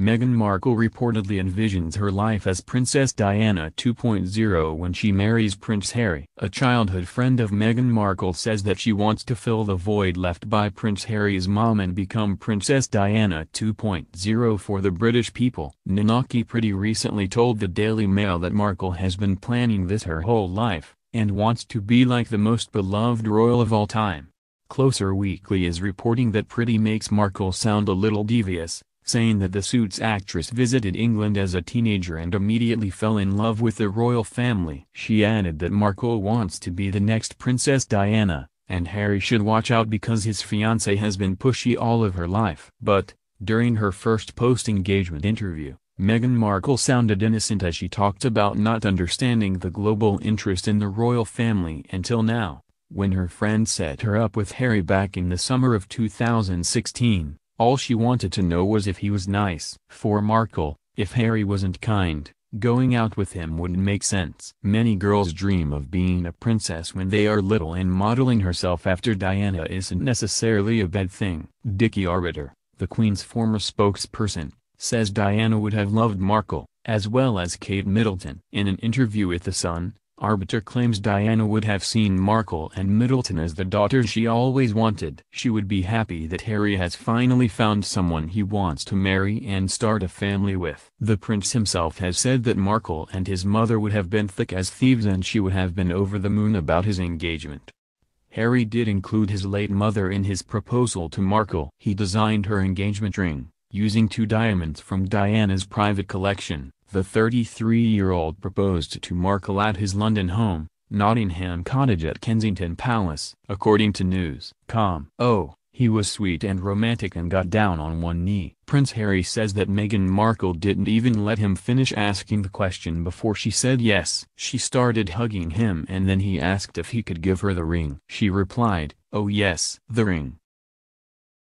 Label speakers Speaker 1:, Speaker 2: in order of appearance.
Speaker 1: Meghan Markle reportedly envisions her life as Princess Diana 2.0 when she marries Prince Harry. A childhood friend of Meghan Markle says that she wants to fill the void left by Prince Harry's mom and become Princess Diana 2.0 for the British people. Ninaki Priddy recently told the Daily Mail that Markle has been planning this her whole life, and wants to be like the most beloved royal of all time. Closer Weekly is reporting that Priddy makes Markle sound a little devious, saying that the Suits actress visited England as a teenager and immediately fell in love with the royal family. She added that Markle wants to be the next Princess Diana, and Harry should watch out because his fiancée has been pushy all of her life. But, during her first post-engagement interview, Meghan Markle sounded innocent as she talked about not understanding the global interest in the royal family until now, when her friend set her up with Harry back in the summer of 2016. All she wanted to know was if he was nice. For Markle, if Harry wasn't kind, going out with him wouldn't make sense. Many girls dream of being a princess when they are little and modeling herself after Diana isn't necessarily a bad thing. Dickie Arbiter, the Queen's former spokesperson, says Diana would have loved Markle, as well as Kate Middleton. In an interview with The Sun, Arbiter claims Diana would have seen Markle and Middleton as the daughters she always wanted. She would be happy that Harry has finally found someone he wants to marry and start a family with. The prince himself has said that Markle and his mother would have been thick as thieves and she would have been over the moon about his engagement. Harry did include his late mother in his proposal to Markle. He designed her engagement ring, using two diamonds from Diana's private collection. The 33-year-old proposed to Markle at his London home, Nottingham Cottage at Kensington Palace. According to News.com. Oh, he was sweet and romantic and got down on one knee. Prince Harry says that Meghan Markle didn't even let him finish asking the question before she said yes. She started hugging him and then he asked if he could give her the ring. She replied, oh yes. The ring,